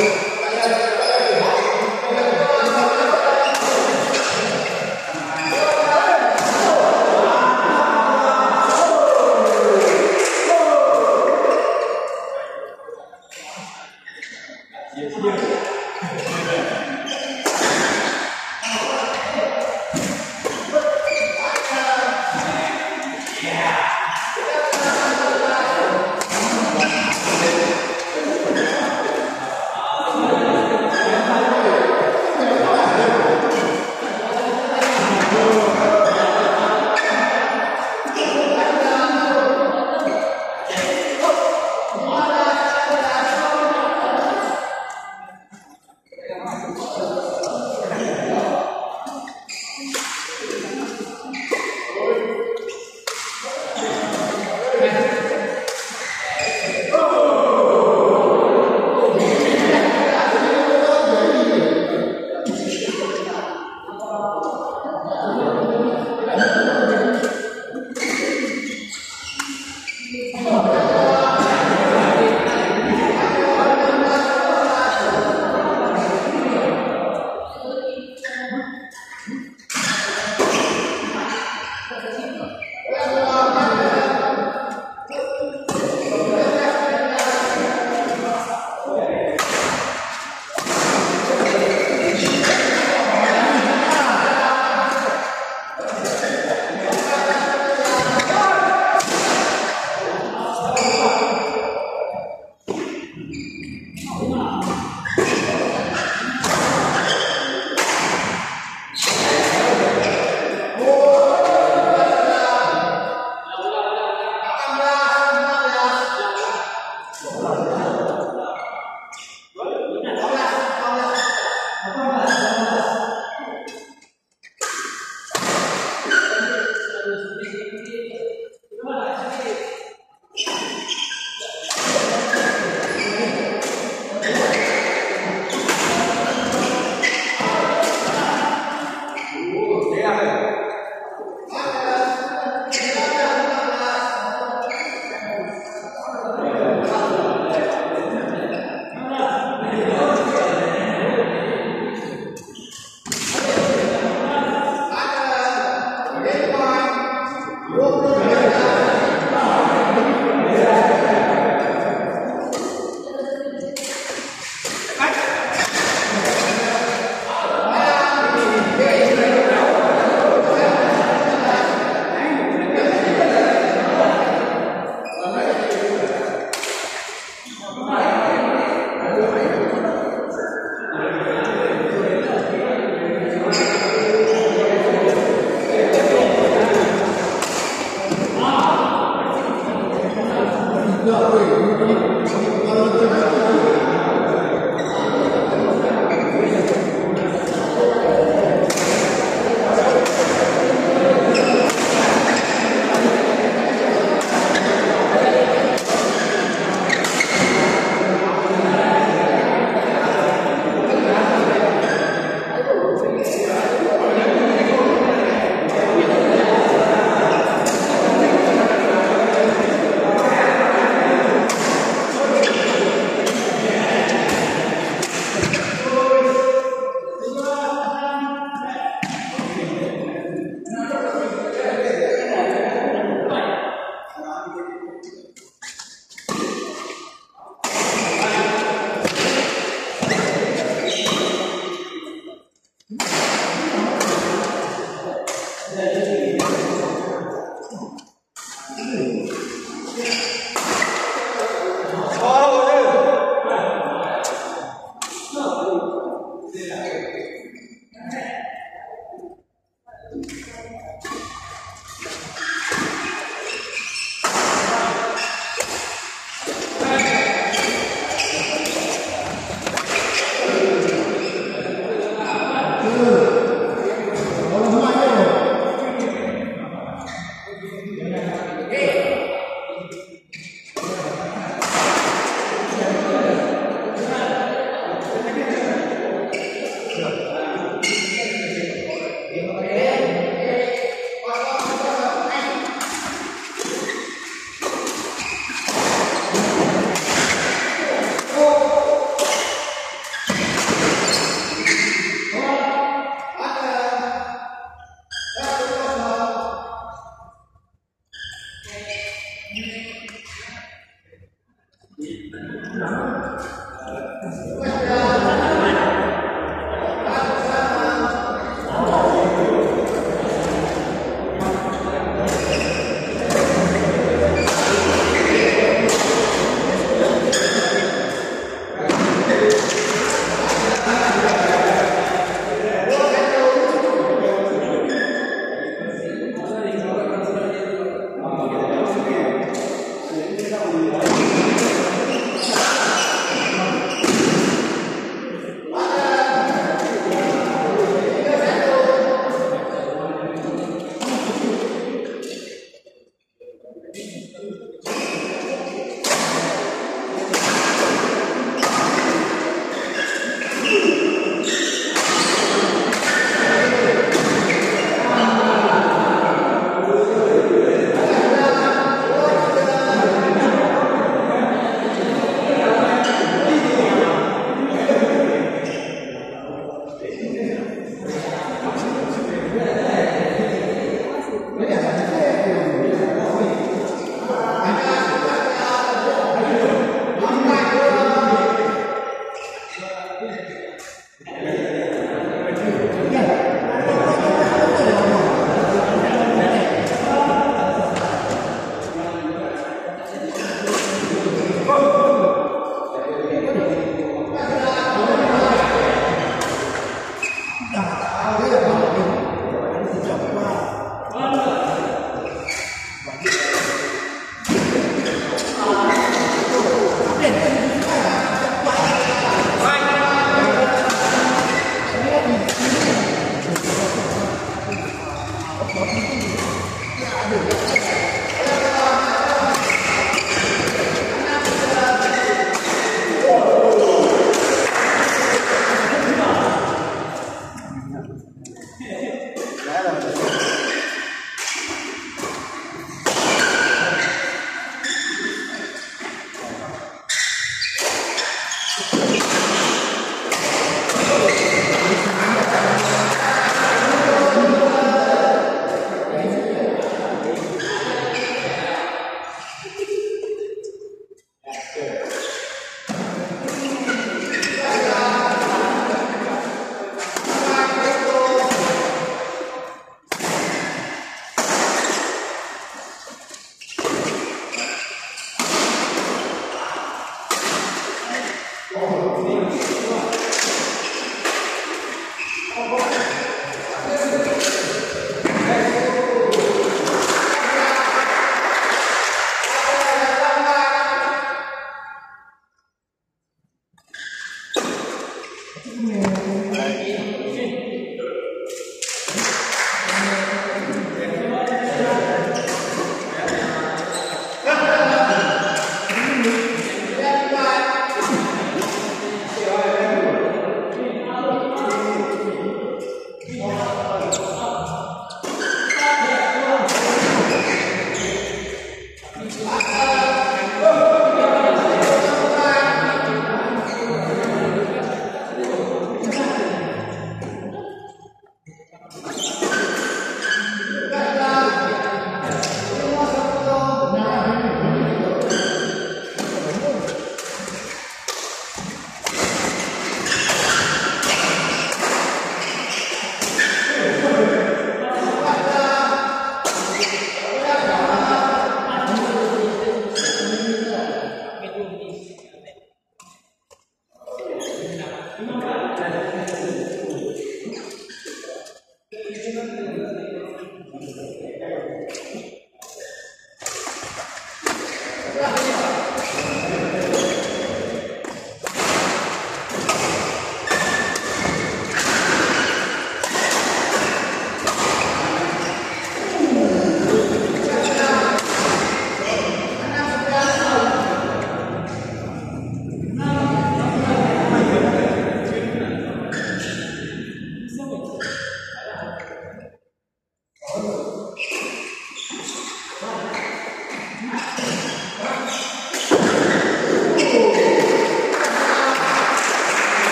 way